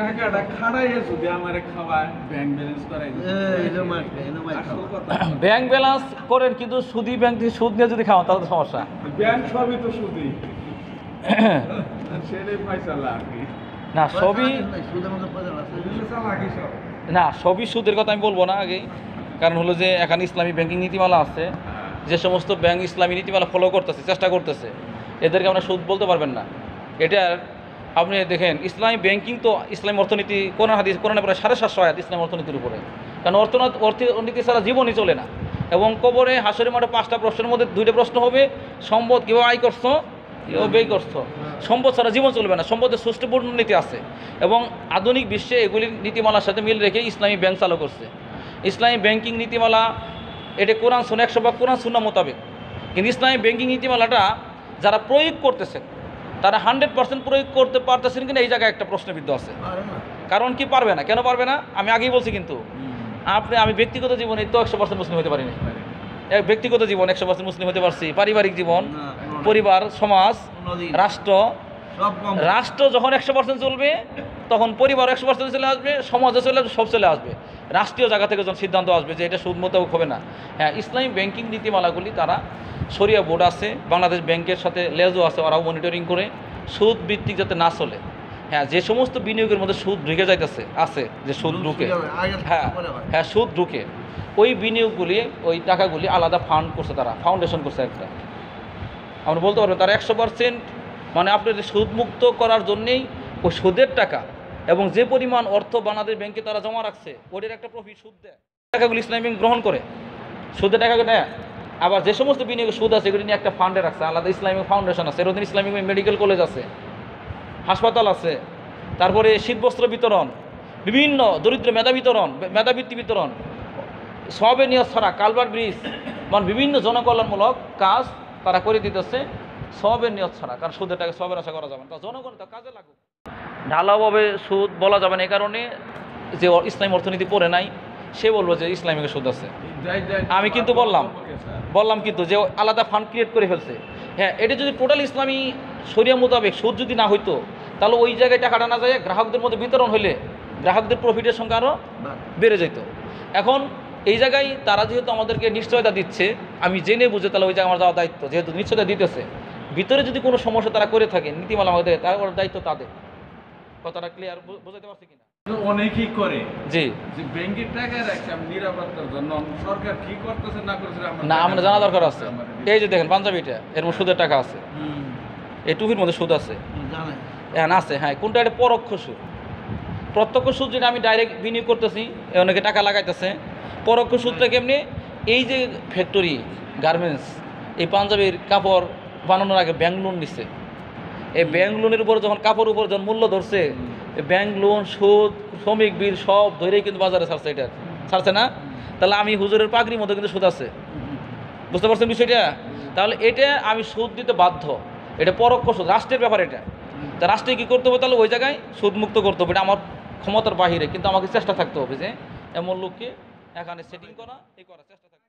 টাকাটা খাড়াইয়ে যদি আমারে খাওয়ায় ব্যাংক ব্যালেন্স করাই আসল কথা। ব্যাংক ব্যালেন্স করেন কিন্তু সুদি ব্যাংক থেকে সুদ নিয়ে যদি খাওয়ান তাহলে তো সমস্যা। ব্যাংক সবই তো সুদি। সেটাই পয়সালা আর কি না সবই সুদের মতো পয়সা আছে চালাকি সব। না সবই সুদের কথা আমি বলব না আগে। কারণ হলো যে এখানে ইসলামী ব্যাংকিং নীতিমালা আছে। যে সমস্ত ব্যাংক ইসলামী নীতিমালা ফলো করতেছে চেষ্টা করতেছে। এদেরকে আমরা সুদ বলতে পারবেন না। এটার আপনি দেখেন, ইসলামী ব্যাংকিং তো ইসলামী অর্থনীতি, কোন হাদিস কোরআনে প্রায় সাড়ে সাতশো আয়াত ইসলামী অর্থনীতির উপরে। কারণ অর্থনীতি অর্থনীতি ছাড়া জীবনই চলে না। এবং কবরে হাসরের মাঠে পাঁচটা প্রশ্নের মধ্যে দুইটা প্রশ্ন হবে, সম্পদ কীভাবে আয় করছ? কীভাবে ব্যয় করছ? সম্পদ ছাড়া জীবন চলবে না। সম্পদের সুষ্ঠুপূর্ণ নীতি আছে। এবং আধুনিক বিশ্বে এগুলির নীতিমালার সাথে মিল রেখে ইসলামী ব্যাংক চালু করছে। ইসলামী ব্যাংকিং নীতিমালা, এটা কোরআন শোনা একশো বা কোরআন শূন্য মোতাবেক। কিন্তু ইসলামী ব্যাংকিং নীতিমালাটা যারা প্রয়োগ করতেছেন তারা হান্ড্রেড পার্সেন্ট প্রয়োগ করতে পারতেছেন কিনা এই জায়গায় একটা প্রশ্নবিদ্ধ আছে। কারণ কি পারবে না? কেন পারবে না? আমি আগেই বলছি কিন্তু। আপনি আমি ব্যক্তিগত জীবনে তো একশো পার্সেন্ট মুসলিম হতে পারিনি। ব্যক্তিগত জীবন একশো পার্সেন্ট মুসলিম হতে পারছি। পারিবারিক জীবন পরিবার সমাজ রাষ্ট্র। রাষ্ট্র যখন একশো পার্সেন্ট চলবে তখন পরিবার একশো পার্সেন্ট চলে আসবে সমাজে চলে আসবে সব চলে আসবে। রাষ্ট্রীয় জায়গা থেকে যখন সিদ্ধান্ত আসবে যে এটা সুদ মোতাবেক হবে না হ্যাঁ ইসলামী ব্যাংকিং নীতিমালাগুলি তারা সরিয়া বোর্ড আছে বাংলাদেশ ব্যাংকের সাথে লেজও আছে ওরাও মনিটরিং করে সুদ ভিত্তিক যাতে না চলে। হ্যাঁ যে সমস্ত বিনিয়োগের মধ্যে সুদ ঢুকে যাইতেছে আছে যে সুদ ঢুকে। হ্যাঁ হ্যাঁ। সুদ ঢুকে। ওই বিনিয়োগগুলি ওই টাকাগুলি আলাদা ফান্ড করছে তারা ফাউন্ডেশন করছে একটা। আমরা বলতে পারব তারা একশো পার্সেন্ট মানে আপনাদের সুদমুক্ত করার জন্যেই ওই সুদের টাকা এবং যে পরিমাণ অর্থ বাংলাদেশ ব্যাংকে তারা জমা রাখছে, ওদের একটা প্রফিট সুদ দেয়। টাকাগুলো ইসলামী ব্যাংক গ্রহণ করে। সুদের টাকাকে নেয়। আবার যে সমস্ত বিনিয়োগে সুদ আছে, এগুলি নিয়ে একটা ফান্ডে রাখছে। আলাদা ইসলামিক ফাউন্ডেশন আছে, এরকম ইসলামিক মেডিকেল কলেজ আছে, হাসপাতাল আছে, তারপরে শীতবস্ত্র বিতরণ, বিভিন্ন দরিদ্র মেধা বিতরণ, মেধাবৃত্তি বিতরণ সবে নিয়ত ছাড়া কালবার ব্রিজ মানে বিভিন্ন জনকল্যাণমূলক কাজ তারা করে দিতেছে। সবের নিয়ত ছাড়া, কারণ সুদের টাকা সবের আশা করা যাবে না। জনগণ তা কাজে লাগুক। ঢালাওভাবে সুদ বলা যাবে না, এই কারণে যে ইসলামী অর্থনীতি পড়ে নাই, সে বলব যে ইসলামিক সুদ আছে। আমি কিন্তু বললাম বললাম কিন্তু যে আলাদা ফান্ড ক্রিয়েট করে ফেলছে। হ্যাঁ এটা যদি টোটাল ইসলামী শরিয়া মোতাবেক সুদ যদি না হইতো, তাহলে ওই জায়গায় টাকাটা না যায় গ্রাহকদের মধ্যে বিতরণ হলে গ্রাহকদের প্রফিটের সংখ্যা আরও বেড়ে যেত এখন এই জায়গায় তারা যেহেতু আমাদেরকে নিশ্চয়তা দিচ্ছে, আমি জেনে বুঝে তাহলে ওই জায়গায় আমার যাওয়ার দায়িত্ব, যেহেতু নিশ্চয়তা দিতেছে। ভিতরে যদি কোনো সমস্যা তারা করে থাকে নীতিমালা আমাদের তার দায়িত্ব তাদের। কথাটা ক্লিয়ার বোঝাতে পারছি কিনা? অনেকেই করে জি। যে ব্যাংকের টাকা রাখছে আমি নিরাপত্তার জন্য সরকার কি করতেছে না করতেছে না আমরা জানা দরকার আছে। এই যে দেখেন পাঞ্জাবিটা এর মধ্যে সুদের টাকা আছে। এই টুপির মধ্যে সুদ আছে। হ্যাঁ কোনটা এটা পরোক্ষ সুদ? প্রত্যক্ষ সুদ যেটা আমি ডাইরেক্ট বিনিয়োগ করতেছি অনেকে টাকা লাগাইতেছে। পরোক্ষ সুদটা কেমনি? এই যে ফ্যাক্টরি গার্মেন্টস এই পাঞ্জাবির কাপড় বানানোর আগে ব্যাংক লোন নিছে। এই ব্যাংক লোনের উপর যখন কাপড়ের উপর যখন মূল্য ধরছে ব্যাংক লোন সুদ, শ্রমিক বিল সব ধরেই কিন্তু বাজারে ছাড়ছে এটা। ছাড়ছে না? তাহলে আমি হুজুরের পাগড়ির মধ্যে কিন্তু সুদ আছে। বুঝতে পারছেন বিষয়টা? তাহলে এটা আমি সুদ দিতে বাধ্য। এটা পরোক্ষ সুদ, রাষ্ট্রের ব্যাপার এটা। তা রাষ্ট্রে কী করতে হবে? তাহলে ওই জায়গায় সুদমুক্ত করতে হবে। এটা আমার ক্ষমতার বাহিরে, কিন্তু আমাকে চেষ্টা থাকতে হবে যে এমন লোককে এখানে সেটিং করা এই করার চেষ্টা।